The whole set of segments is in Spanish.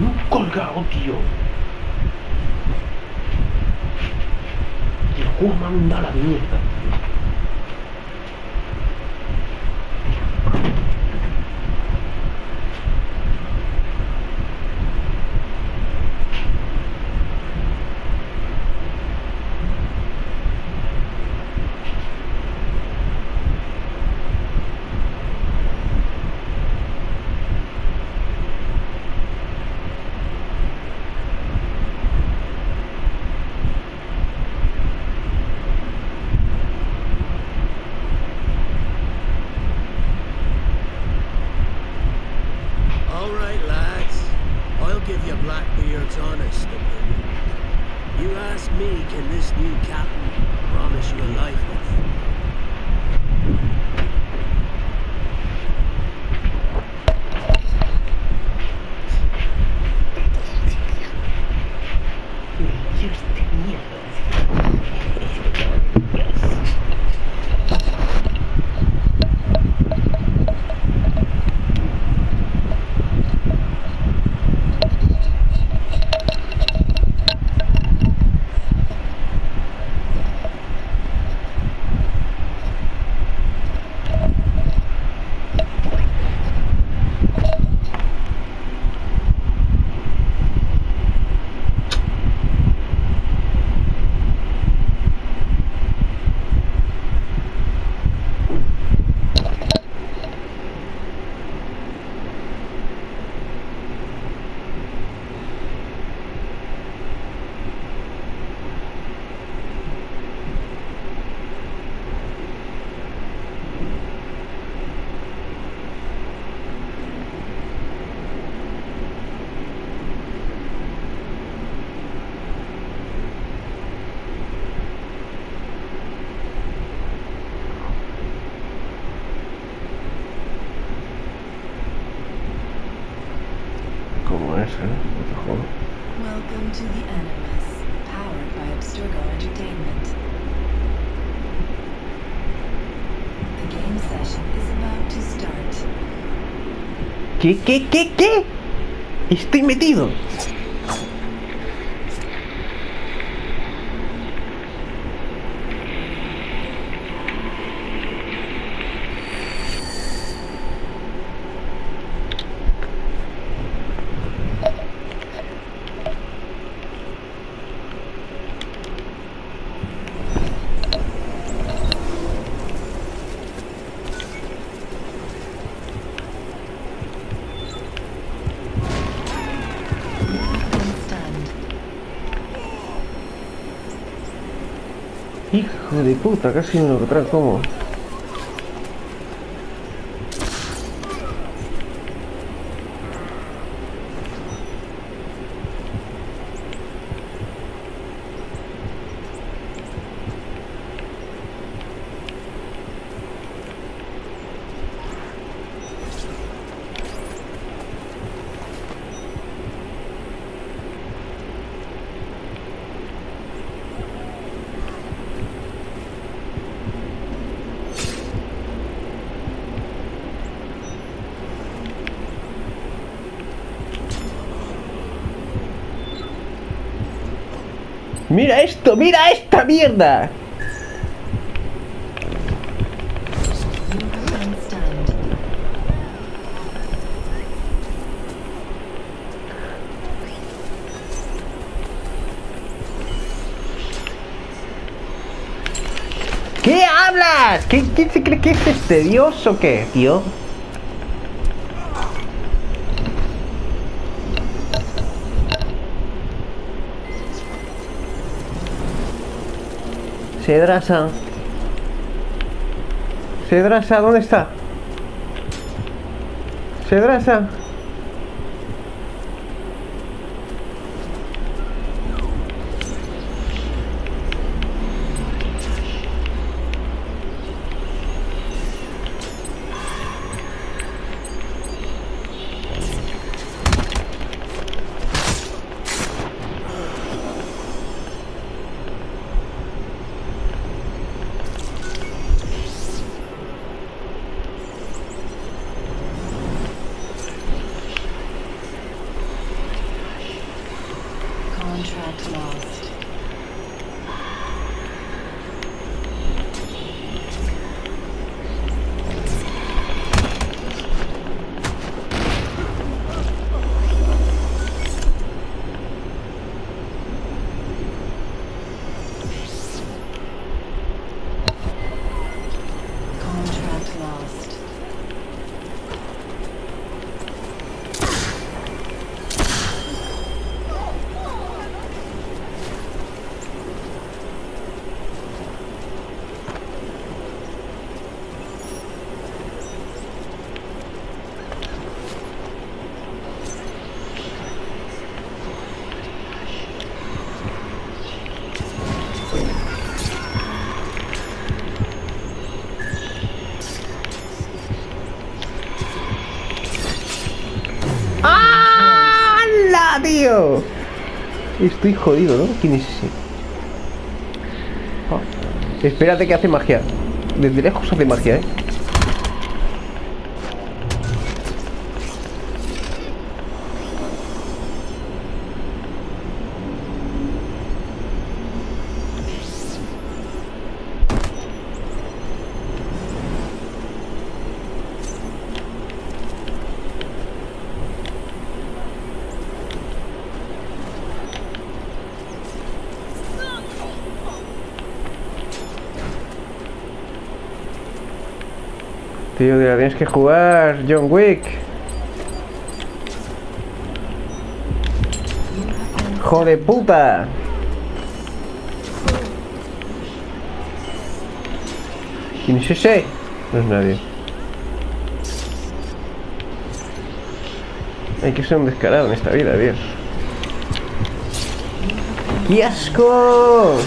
Un colgado, tío. Y el juego manda la mierda. All right, lads. I'll give you Blackbeard's honest opinion. You ask me, can this new captain promise you a life eh? Otro juego. Welcome to the Animus, powered by Abstergo Entertainment. The game session is about to start. ¿Qué, qué, qué, qué? Estoy metido. De puta, casi me lo trae como. Mira esto, mira esta mierda. ¿Qué hablas? ¿Qué, ¿Quién se cree que es este dios o qué, tío? Cedrasa. Cedrasa, ¿dónde está? Cedrasa. Estoy jodido, ¿no? ¿Quién es ese? Ah, espérate que hace magia. Desde lejos hace magia, ¿eh? Tío, te la tienes que jugar, John Wick. ¡Joder puta! ¿Quién es ese? No es nadie. Hay que ser un descarado en esta vida, Dios. ¡Qué asco!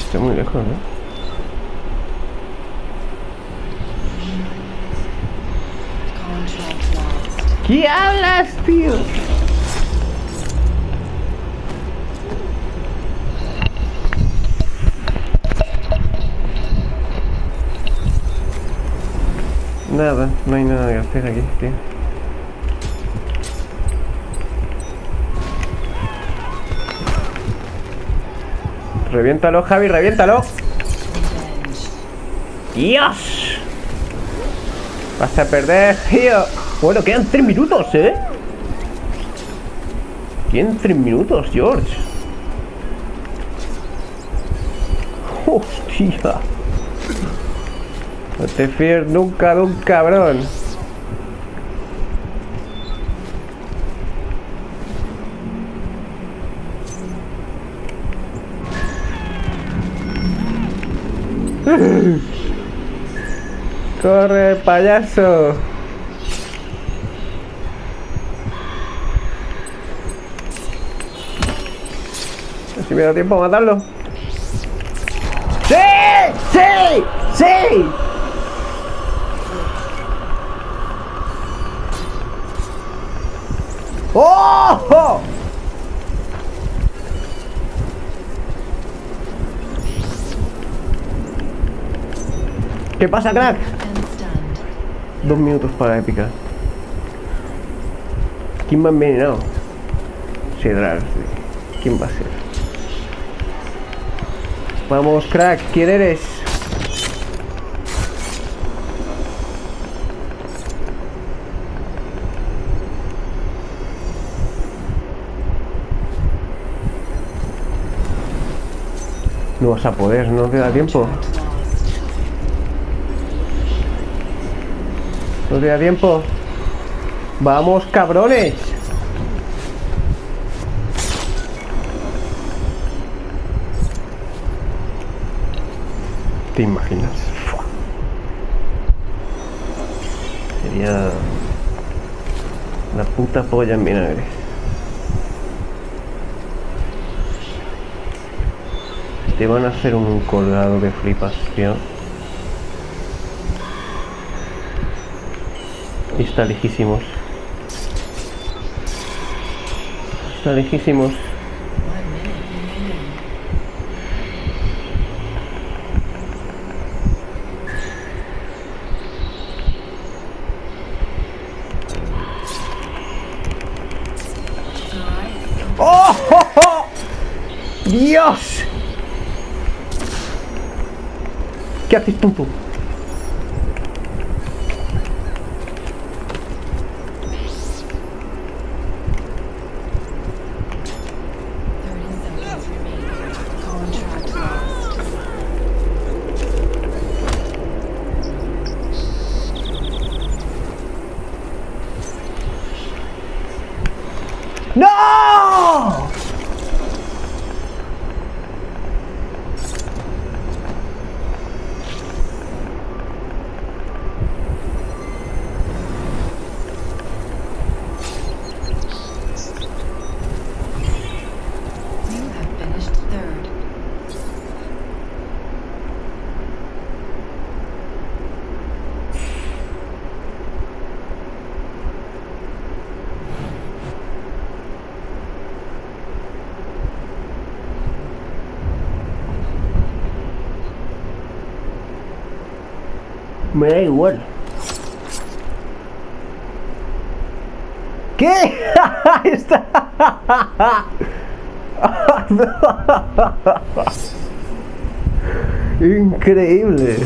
Está muy lejos, lost. ¿Qué hablas, tío? Nada, no hay nada que hacer aquí, tío. Reviéntalo, Javi, reviéntalo. ¡Dios! Vas a perder, tío. Bueno, quedan tres minutos, ¿eh? Quedan tres minutos, George. Hostia. No te fíes nunca de un cabrón. Corre, payaso. Si me da tiempo a matarlo. ¡Sí! ¡Sí! ¡Sí! ¡Oh! ¿Qué pasa, crack? Dos minutos para épica. ¿Quién ha envenenado? Sí. ¿Quién va a ser? Vamos, crack, ¿quién eres? No vas a poder, no te da tiempo. No te da tiempo. Vamos, cabrones. ¿Te imaginas? Sería la puta polla en vinagre. Te van a hacer un colgado que flipas, tío. Está lejísimos. Está lejísimos. ¡Oh! ¡Dios! ¿Qué haces thirty Me da igual. ¿Qué? Está... Increíble.